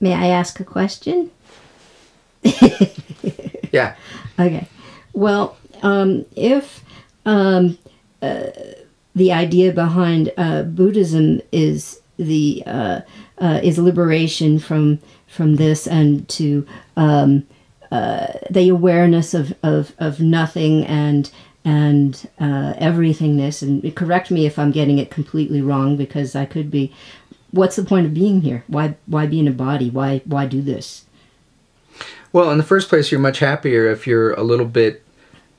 May I ask a question? Yeah. Okay. Well, um, if um, uh, the idea behind uh, Buddhism is the uh, uh, is liberation from from this and to um, uh, the awareness of, of, of nothing and and uh, everythingness. And correct me if I'm getting it completely wrong because I could be. What's the point of being here? Why why be in a body? Why why do this? Well, in the first place, you're much happier if you're a little bit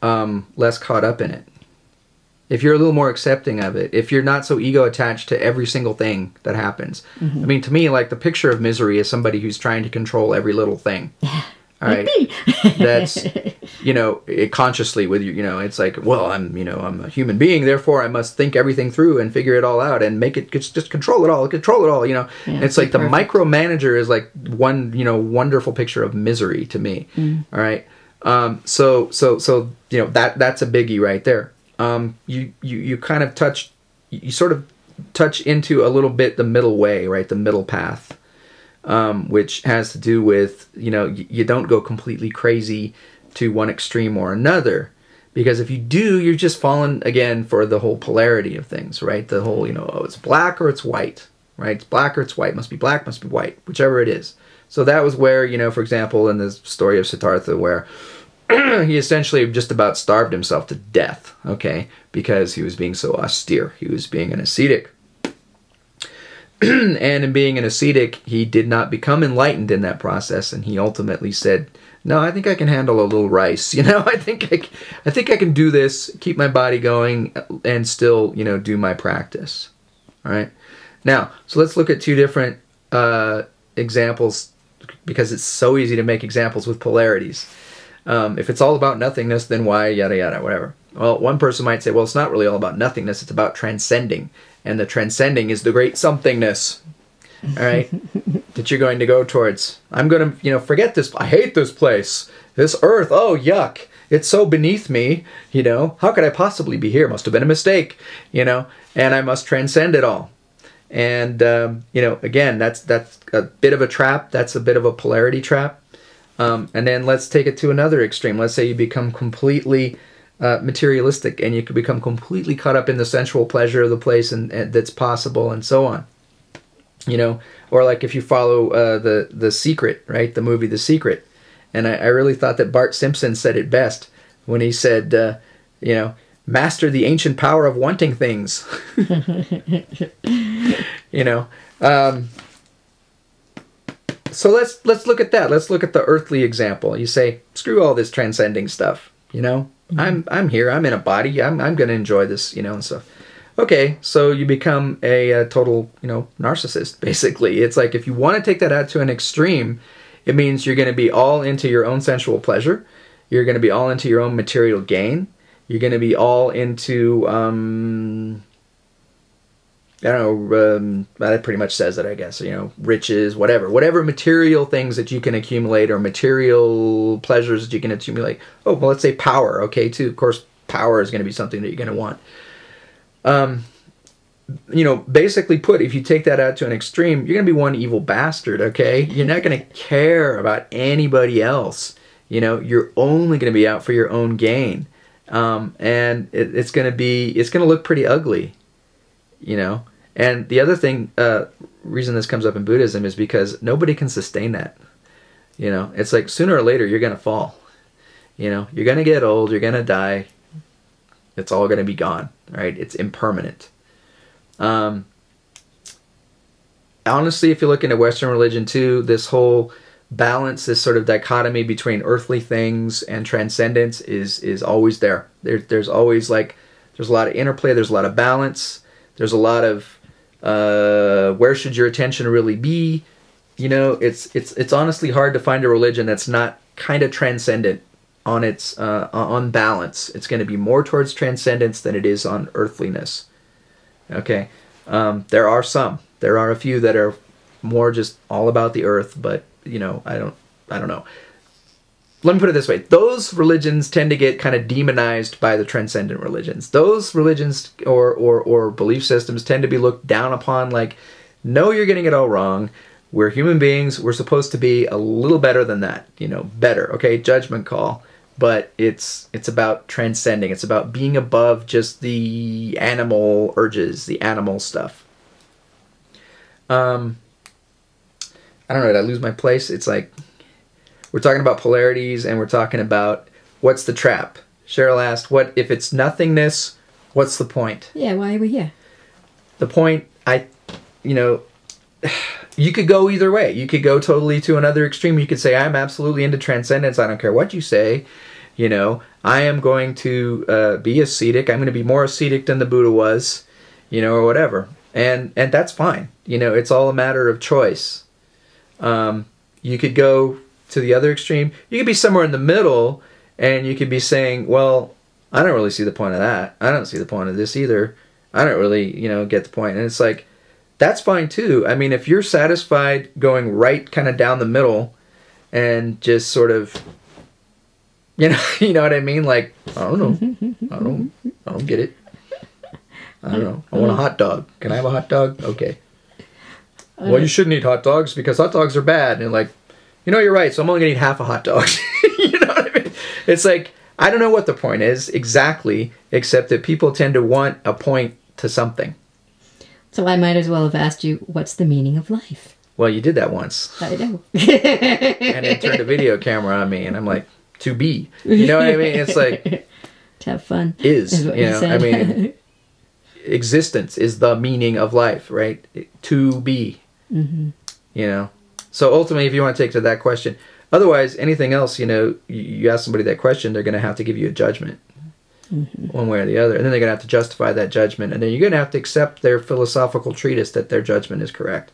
um, less caught up in it. If you're a little more accepting of it, if you're not so ego attached to every single thing that happens. Mm-hmm. I mean, to me, like the picture of misery is somebody who's trying to control every little thing. All right, that's you know it consciously with you. You know, it's like, well, I'm you know I'm a human being, therefore I must think everything through and figure it all out and make it just, just control it all, control it all. You know, Yeah, it's like the micromanager is like one you know wonderful picture of misery to me. All right, um, so so so you know that that's a biggie right there. Um, you you you kind of touch you sort of touch into a little bit the middle way, right? The middle path um, which has to do with you know you don't go completely crazy to one extreme or another. Because if you do you're just falling again for the whole polarity of things right? The whole you know oh it's black or it's white right? It's black or it's white must be black must be white whichever it is. So that was where you know for example in the story of siddhartha where he essentially just about starved himself to death okay? Because he was being so austere. He was being an ascetic and in being an ascetic, he did not become enlightened in that process, and he ultimately said, "No, I think I can handle a little rice. You know, I think I, I think I can do this, keep my body going, and still, you know, do my practice." All right. Now, so let's look at two different uh, examples because it's so easy to make examples with polarities. Um, if it's all about nothingness, then why yada yada whatever. Well, one person might say, well, it's not really all about nothingness; it's about transcending, and the transcending is the great somethingness. All right, that you're going to go towards. I'm going to, you know, forget this. I hate this place. This earth. Oh, yuck! It's so beneath me. You know, how could I possibly be here? Must have been a mistake. You know, and I must transcend it all. And um, you know, again, that's that's a bit of a trap. That's a bit of a polarity trap. Um, and then let's take it to another extreme. Let's say you become completely uh, materialistic and you could become completely caught up in the sensual pleasure of the place and, and that's possible and so on. You know, or like if you follow uh, the the Secret, right? The movie The Secret, and I, I really thought that Bart Simpson said it best when he said, uh, you know, master the ancient power of wanting things. you know. Um, so let's let's look at that. Let's look at the earthly example. You say, screw all this transcending stuff. You know, I'm I'm here. I'm in a body. I'm I'm gonna enjoy this. You know, and stuff. Okay, so you become a, uh total you know narcissist. Basically, it's like if you want to take that out to an extreme, it means you're to be all into your own sensual pleasure. You're to be all into your own material gain. You're to be all into um, I don't know. Um, that pretty much says it, I guess. You know, riches, whatever, whatever material things that you can accumulate or material pleasures that you can accumulate. Oh, well, let's say power. Okay, too. Of course, power is going to be something that you're going to want. Um, you know, basically put, if you take that out to an extreme, you're going to be one evil bastard. Okay, you're not going to care about anybody else. You know, you're only going to be out for your own gain, um, and it, it's going to be, it's going to look pretty ugly you know? And the other thing uh reason this comes up in buddhism is because nobody can sustain that you know? It's like sooner or later you're gonna fall you know? You're gonna get old you're gonna die. It's all gonna be gone right? It's impermanent. Um honestly if you look into western religion too this whole balance this sort of dichotomy between earthly things and transcendence is is always there. There there's always like there's a lot of interplay there's a lot of balance there's a lot of uh, where should your attention really be? You know, it's it's it's honestly hard to find a religion that's not kind of transcendent on its uh, on balance. It's going to be more towards transcendence than it is on earthliness. Okay, um, there are some. There are a few that are more just all about the earth, but you know, I don't I don't know let me put it this way those religions tend to get kind of demonized by the transcendent religions those religions or, or, or belief systems tend to be looked down upon like no you're getting it all wrong we're human beings. We're supposed to be a little better than that. You know, better. Okay, judgment call. But it's it's about transcending. It's about being above just the animal urges, the animal stuff. Um, I don't know. Did I lose my place? It's like we're talking about polarities, and we're talking about what's the trap. Cheryl asked, "What if it's nothingness? What's the point?" Yeah, why are we here? the point i you know you could go either way you could go totally to another extreme you could say i'm absolutely into transcendence i don't care what you say you know i am going to uh, be ascetic i'm going to be more ascetic than the buddha was you know or whatever and and that's fine you know it's all a matter of choice um, you could go to the other extreme you could be somewhere in the middle and you could be saying well i don't really see the point of that i don't see the point of this either I don't really, you know, get the point. And it's like, that's fine too. I mean, if you're satisfied going right kind of down the middle and just sort of, you know, you know what I mean? Like, I don't know. I don't, I don't get it. I don't know. I want a hot dog. Can I have a hot dog? Okay. Well, you shouldn't eat hot dogs because hot dogs are bad. And like, you know, you're right. So I'm only gonna eat half a hot dog. you know what I mean? It's like I don't know what the point is exactly, except that people tend to want a point to something. So I might as well have asked you, what's the meaning of life? Well, you did that once. I know. and then turned a video camera on me, and I'm like, to be. You know what I mean? It's like, to have fun. is. is You what you know, I said. mean, existence is the meaning of life, right? To be. Mm-hmm. You know? So ultimately, if you want to take to that question, otherwise, anything else, you know, you, ask somebody that question, they're going to have to give you a judgment. Mm-hmm. One way or the other. And then they're going to have to justify that judgment. And then you're going to have to accept their philosophical treatise that their judgment is correct.